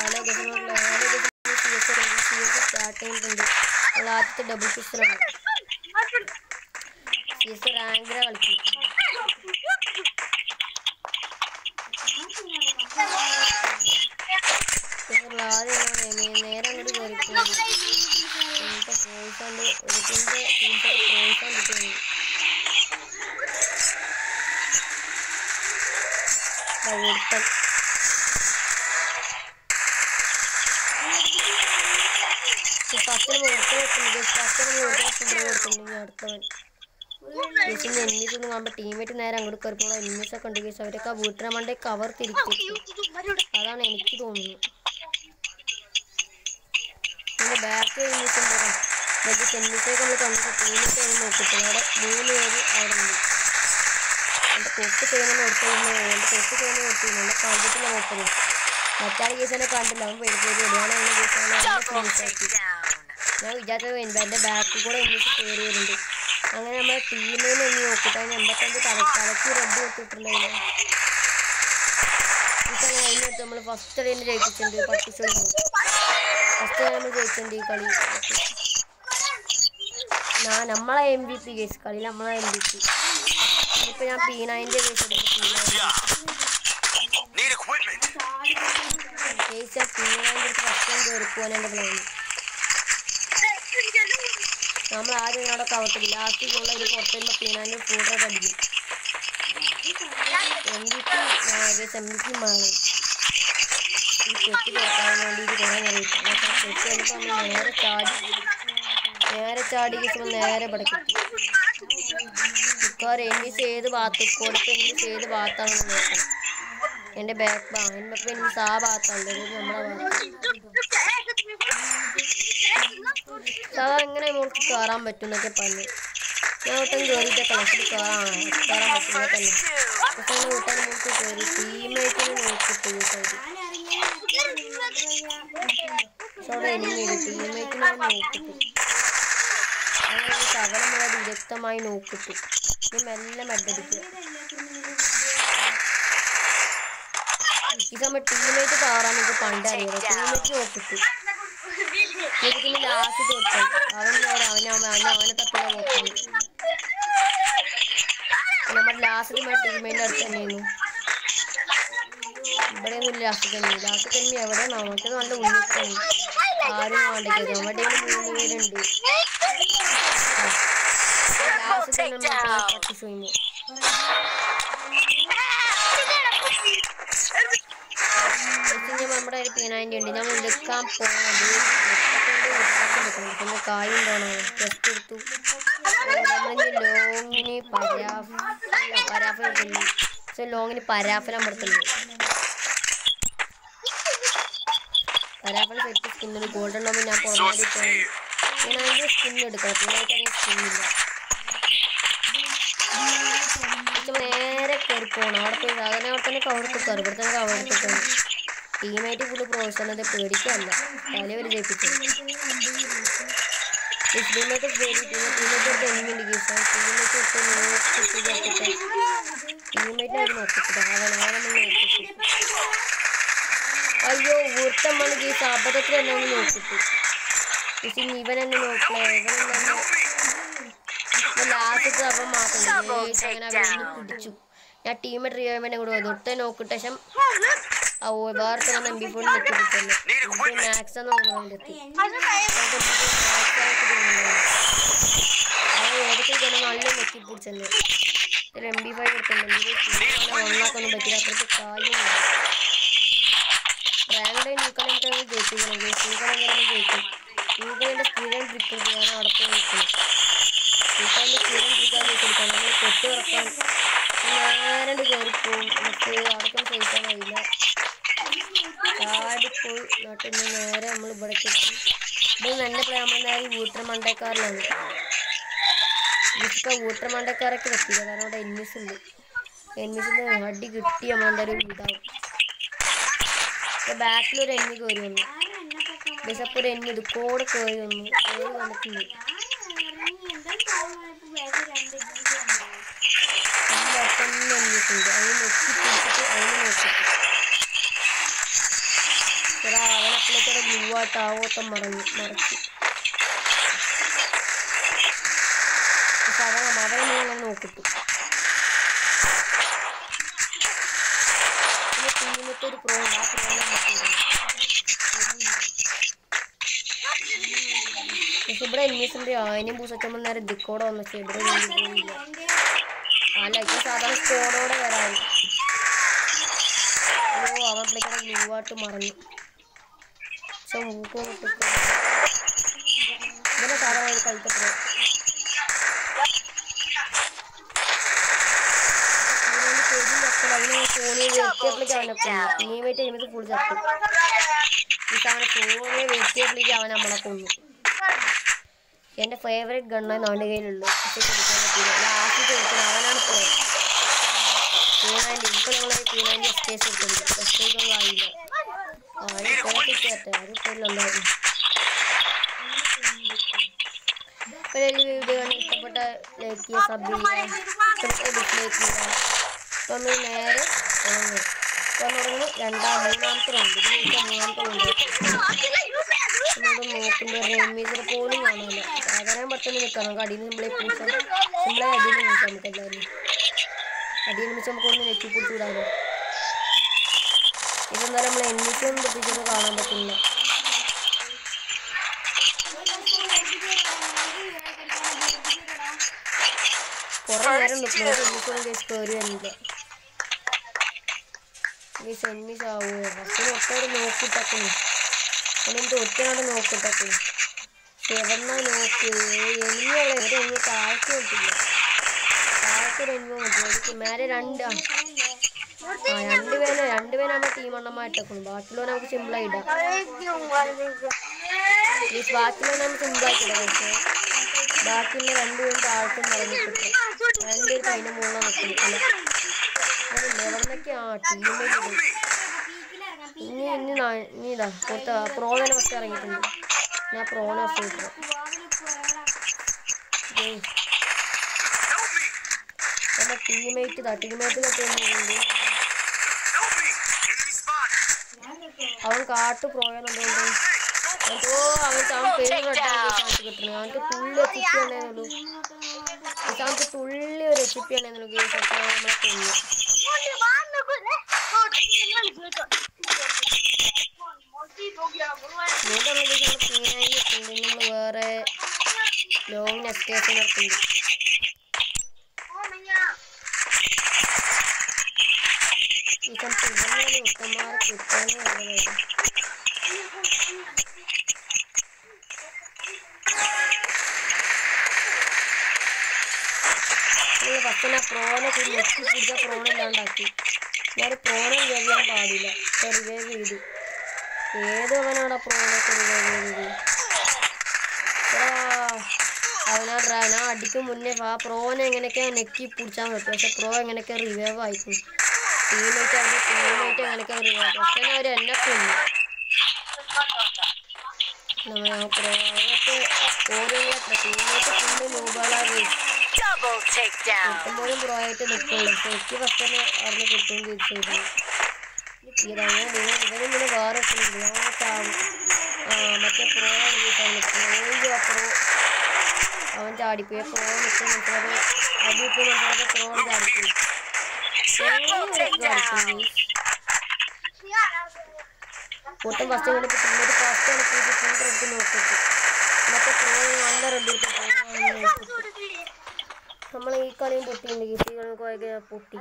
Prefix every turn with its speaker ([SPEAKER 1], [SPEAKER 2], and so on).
[SPEAKER 1] అయినా గుసలు స్టార్ట్ అయింటుంది అలా అయితే డబ్బులు చూస్తున్నాను చేసే ర్యాంక్ వాళ్ళకి రాదు నేను నేరనుడు దొరికింది ఇంత ఉడతాం ഫസ്റ്റിന് കൊടുത്ത് വെക്കുന്നുണ്ട് ഫസ്റ്റിന് കൊടുത്ത് കൊടുക്കുന്നുണ്ടെങ്കിൽ അടുത്തവൻ ചേച്ചിന്റെ എനിമീസ് ഒന്നും കാണുമ്പോൾ ടീമേറ്റ് നേരെ അങ്ങോട്ട് കയറിപ്പോൾ എനിമീസ് ഒക്കെ ഉണ്ട് ചേച്ചി അവരൊക്കെ വീട്ടിനെ കവർ തിരിക്കും. അതാണ് എനിക്ക് തോന്നുന്നത്. പിന്നെ ബാക്ക് എനിമീസ് ഉണ്ടാകും വലിയ എനിമീസൊക്കെ നമ്മൾ അവിടെ മൂന്ന് പേര് അവിടെ ഉണ്ട്. തൊട്ട് ചെയ്യുന്ന കൊടുത്തിരുന്നു എന്റെ തൊട്ട് ചെയ്യുന്ന കൊടുത്തിരുന്നു എന്റെ കണ്ടിട്ടില്ല നോക്കുന്നത് മറ്റാൾ കേസ് എന്നെ കണ്ടില്ല. അവൻ പേടിപ്പോയി ഞാൻ അവനെ മനസ്സിലാക്കി ഞാൻ വിചാരിച്ചത് എന്റെ ബാക്കിൽ കൂടെ ഒന്നിച്ച് കയറി വരുന്നുണ്ട്. അങ്ങനെ നമ്മുടെ ടീമിൽ നിന്ന് നോക്കിയിട്ട് അതിന് എൺപത്തഞ്ച് തല തലക്ക് റെഡ് കൊടുത്തിട്ടുണ്ടായിരുന്നു ഇപ്പം കഴിഞ്ഞിട്ട് നമ്മൾ ഫസ്റ്റ് തന്നെ ജയിച്ചിട്ടുണ്ട് പത്ത് ഫസ്റ്റ് നമ്മൾ ജയിച്ചിട്ടുണ്ട് ഈ കളി. ഞാൻ നമ്മളെ എം ബി പി കേസ് കളി നമ്മളെ എം ബി പി ഇപ്പം ഞാൻ പി നയന്റെ കേസ്. കേസ് പി നയന്റെ ഫസ്റ്റ് കയറി പോകാൻ എന്റെ പ്ലാൻ നമ്മൾ ആദ്യം അവിടെ കവർത്തില്ല ലാസ്റ്റ് ഗോൾ അതിൽ പുറത്ത് വരുമ്പോൾ പീനാന്റെ കൂടെ കടിക്കും നേരം ചാടി നേരെ നേരെ പടക്കും. മിക്കവാറും എനിമീസ് ഏത് ഭാഗത്ത് കൊടുത്ത് എനിക്ക് ഏത് ഭാഗത്താണെന്ന് നോക്കണം. എന്റെ ബാക്ക് ഭാഗം. എന്റെ എനിമീസ് ആ ഭാഗത്താണ് ഭാഗത്ത്. സാധാ എങ്ങനെ നമുക്ക് കയറാൻ പറ്റുന്നൊക്കെ പറഞ്ഞു ഞാൻ ഒട്ടും കയറിയിട്ടൊക്കെ പക്ഷേ കയറാൻ കയറാൻ പറ്റില്ല തന്നെ പക്ഷെ നമുക്ക് കയറി ടീമേറ്റിനെ നോക്കിയിട്ട് പക്ഷെ അവിടെ ടീമേറ്റിനെ അങ്ങനെ ശകലം വിദഗ്ധമായി നോക്കിട്ടു ഇനി മെല്ലെ മഡടിക്കുക ഈ സമയം ടീമേറ്റ് കയറാൻ നമുക്ക് പണ്ടറിയാം ടീമേറ്റ് നോക്കിയിട്ട് ഇതിന് ലാസ്റ്റ് തൊട്ട് അവൻ നേരെ അവനെ അവൻ അവനെ അവനെ തപ്പില നോക്കുന്നു നമ്മുടെ ലാസ്റ്റ് ടീമിന്റെ അടുത്ത് തന്നെയായിരുന്നു. ഇവിടെയൊന്നും ലാസ്റ്റ് തന്നെ ലാസ്റ്റ് തന്നെ എവിടെ? നമുക്ക് നല്ല ഉണ്ണിക്കാണ് ആരും വേണ്ടിക്കത് നമ്മുടെ മൂന്ന് പേരുണ്ട്. ലാസ്റ്റ് തന്നെ പ്രാക്ടീസ് ചെയ്യുന്നു നമ്മുടെ ഒരു പീനാന്റെ ഉണ്ട് നമ്മൾ എടുക്കാൻ പോകുന്നത് പിന്നെ കായ് ഉണ്ടോണോ ടെസ്റ്റ് എടുത്തു ലോങ്ങിന് പരാഫ് പരാഫ് എടുക്കുന്നു പക്ഷെ ലോങ്ങിന് പരാഫലം പെടുത്തുന്നു പരാഫലം സെറ്റ് സ്കിന്നിന് ഗോൾഡൻ ഉണ്ടാകുമ്പോൾ ഞാൻ സ്കിൻ എടുക്കണം പിന്നെ സ്കിന്നില്ല നേരെ കയറി പോകണം അവിടെ പോയി സാധനം അവിടെ തന്നെ കവർക്ക് കയറി ഇവിടെ തന്നെ കവർക്ക് കയറി ടീമായിട്ട് ഫുള്ള് പ്രോത്സാഹനത്തെ പേടിക്കല്ല കളി അവർ ജയിപ്പിച്ചത് ടീമേറ്റ് ടീമേറ്റ് എനിക്കുണ്ട് കേസ് ടീമേറ്റ് എടുത്ത് നോക്കിട്ട് ടീമേറ്റ് അവർ നോക്കിട്ട് അവൻ അവനെ നോക്കിട്ട് അയ്യോ ഊർത്തമ്മണ് കേസ് അബദ്ധത്തിൽ എന്നെ ഒന്ന് നോക്കിട്ട് പക്ഷെ നോക്കണേ ഇവൻ എന്നെ ലാസ്റ്റ് അപ്പം മാത്രം. അങ്ങനെ അവരൊന്ന് പിടിച്ചു. ഞാൻ ടീം റിയോമെന്നെ കൂടെ പോയത് ഒട്ടേ നോക്കിട്ട് ശേഷം ഓ വേറെ വന്ന് എം ബി ഫോണിൽ എത്തി മാക്സ് എന്ന് തോന്നുന്നു എത്തി അത് ഏതൊക്കെ ജനം നല്ല ഇതിൽ എം ബി ഫൈവ് എടുക്കുന്നുണ്ട് ഒന്നാക്കൊന്നും പറ്റില്ല. അത്രയ്ക്ക് കാര്യമില്ല. റാങ്ക് നീക്കളെ ജയിപ്പിക്കണം ജയിപ്പിക്കണം ജയിക്കും നീക്കളെ സ്ഥിരം ട്രിപ്പിൾ ചെയ്യാൻ അവിടെ പോയി നിൽക്കണം നീക്കളെ സ്ഥിരം ട്രിക്കാൻ കൊടുക്കണം നമ്മൾ കൊട്ടി ഉറക്കാൻ നേരെ കയറിപ്പോവും നമുക്ക് അവിടേക്കും ചോദിക്കാൻ കഴിയില്ല ചാടിപ്പോയി നാട്ടിൽ നേരെ നമ്മൾ ഇവിടേക്ക് എത്തി. ഇത് നല്ല നേരെ വീട്ടർ മണ്ടക്കാരിലാണ് ഇപ്പൊ വീട്ടർ മണ്ടക്കാരൊക്കെ പറ്റില്ല കാരണം അവിടെ ഉണ്ട്. എനിമീസിന് അടി കിട്ടി നമ്മളെന്തായാലും വീടാവും ഇതാവും. ബാക്കിലൊരു എണ്ണി കയറി വന്നു. ബിസപ്പൊരു എണ്ണി ഇത് കോടെ കയറി വന്നു. കയറി വന്നിട്ടുണ്ട്. ഗ്ലൂ ആയിട്ട് ആവോത്തം മറഞ്ഞു മറച്ചു. പക്ഷെ അവൻ അവനെ നീ അങ്ങനെ നോക്കിട്ടു പിന്നെ ടീമത്തെ ഒരു പ്രോ ഉണ്ട് ആ പ്രോനെ പക്ഷെ ഇവിടെ എനിമീസിന്റെ അതിനും പൂസച്ചമ്മ നേരെ ദിക്കോടെ വന്നു. പക്ഷെ ഇവിടെ അല്ല ഇപ്പൊ സാധാരണ സ്കോഡോടെ വരാറ് ഓ അവൻ പിടിക്കുന്ന ഗ്ലൂ ആയിട്ട് ഒരു അവനെ ഫുൾ നമ്മളെ കൊന്നു എന്റെ ഫേവറേറ്റ് ഗണ്ണാണ് അവന്റെ കയ്യിലുള്ളൂ ലാസ്റ്റ് അവനാണ് പോയത് വീഡിയോ ഇഷ്ടപ്പെട്ട ലൈക്ക് ചെയ്യുക സബ് ചെയ്യുക. ഡിസ്ലൈക്ക് ചെയ്യുക. ഇപ്പം നമ്മൾ നേരെ തുടങ്ങും. ഇപ്പം തുടങ്ങുന്നു രണ്ടാം മൂന്നാമത്തെ റൗണ്ട് ഇതിലേക്ക് മൂന്നാമത്തെ റൗണ്ട് നമ്മൾ നോക്കുമ്പോൾ പോലും കാണാനില്ല സാധാരണ പെട്ടെന്ന് നിൽക്കാം. നമുക്ക് അടിയിൽ നിന്ന് സിമ്പിളായി പൂച്ച അടിയിൽ അടിയിൽ വെച്ച് നമുക്കൊന്ന് നെക്കി പിടിച്ച് വിടാമല്ലോ ഇതെന്തായാലും നമ്മൾ എന്നിട്ടും പൊട്ടിച്ചൊന്നും കാണാൻ പറ്റില്ല കുറെ നേരം കയറി വന്നില്ല ഈ സെന്നി ചാവോ? ഫസ്റ്റ് ഒട്ടോടെ നോക്കിട്ടക്കുന്നു അവനെന്ത് ഒറ്റനാട് നോക്കിട്ടക്കുന്നു എവിടെന്നാ നോക്ക്? എനിയുള്ള ഒരു എനി താഴ്ച കിട്ടില്ല താഴ്ച ഒരു എനിമ നോക്കി മേലെ രണ്ട് ആ ആ, രണ്ടുപേരെ രണ്ടുപേരാണ് ടീം എണ്ണമായിട്ടേക്കുന്നു ബാക്കിയുള്ള നമുക്ക് സിമ്പിളായി ഇടാം. ഈ ബാക്കിയുള്ള നമുക്ക് സിമ്പിളായിട്ട് ഇടാം പക്ഷേ. ബാക്കിയുള്ള രണ്ടുപേരും താഴ്ത്തും പറഞ്ഞിട്ട് രണ്ടുപേരും അതിന്റെ മുകളിൽ നിൽക്കുന്നു അല്ല? അതല്ല എവിടെന്നൊക്കെ ആ ടീമേറ്റ് ഇനി ഇനി ഇനി ഇതാ പുറത്ത് പ്രോനെ ഫസ്റ്റ് ഇറങ്ങിയിട്ടുണ്ട്. ഞാൻ പ്രോനെ ഫസ്റ്റ് എന്റെ ടീമേറ്റ് ഇതാ ടീമേറ്റ് തട്ടുന്നുണ്ട് അവൻ കാട്ടു പ്രോയെന്നുള്ളതുകൊണ്ട് ഓ അവൻ അവൻ പേര് ചാൻസ് കിട്ടുന്നു അവൻക്ക് തുള്ളി എച്ചിപ്പി ഉണ്ടെന്നുള്ളൂ അവൻക്ക് തുള്ളി ഒരു എച്ചിപ്പി ഉണ്ടെന്നുള്ളൂ ഗെയിംസ് ഒക്കെ നമ്മളെ കൊന്നു വീണ്ടും നമ്മൾ നമ്മൾ വേറെ ലോങ് നെസ്റ്റേഷൻ നടത്തുന്നുണ്ട് ഫസ്റ്റ് പ്രോനെ നെക്കി പിടിച്ച പ്രോണ ഇല്ലാണ്ടാക്കി. ഞാൻ പ്രോനെ ചെയ്യാൻ പാടില്ല. റിവൈവ് ചെയ്തു ഏത് അവനാണ് പ്രോനൊക്കെ റിവൈവ് ചെയ്തത് അവനാ ഞാൻ അടിക്കും മുന്നേ ആ പ്രോനെ എങ്ങനെയൊക്കെ നെക്കി പിടിച്ചാൽ പറ്റും പക്ഷെ പ്രോ എങ്ങനെയൊക്കെ റിവൈവ് ആയിക്കും ടീമേറ്റ് അവരുടെ ടീമേറ്റ് എങ്ങനെയൊക്കെ റിവൈവ് പക്ഷെ അവർ എന്നെ കൊന്നു. പ്രോയൊക്കെ ഓരോ ടീമേറ്റ് ഫുള്ള് നോബാളായി എപ്പോഴും പ്രോ ആയിട്ട് നിൽക്കുള്ളൂ എനിക്ക് ഫസ്റ്റ് തന്നെ അവിടെ കിട്ടുകയും ചെയ്തിരുന്നു ഇങ്ങനെ വേറെ ചാവും മറ്റേ പ്രോ പ്രോ പ്രോ അവൻ ചാടിപ്പോയി. പ്രോ നിൽക്കും മനസ്സിലത് അടി ഇപ്പോൾ മനസ്സിലത് പ്രോ ചാടിപ്പോയി. ഒട്ടും ഫസ്റ്റ് ഇങ്ങനെ പിന്നീട് ഫസ്റ്റ് റെഡ് നോക്കിട്ട് മറ്റേ പ്രോ നല്ല റെഡ് എടുത്തിട്ട് നമ്മൾ ഈ കളിയും പൊട്ടിയിട്ടുണ്ട് ഈ കളിയും പൊട്ടി.